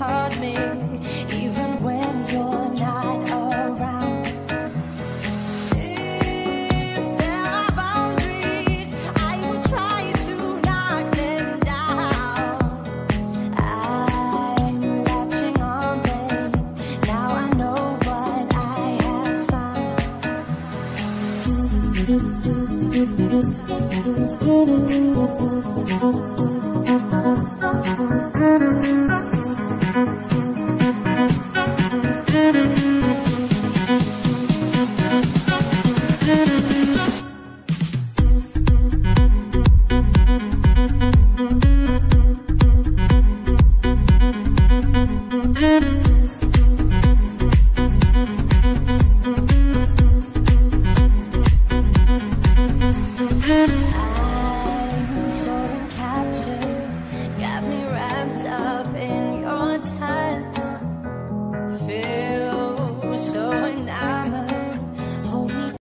taught me, even when you're not around. If there are boundaries, I will try to knock them down. I'm latching on, babe. Now I know what I have found.